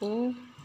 嗯。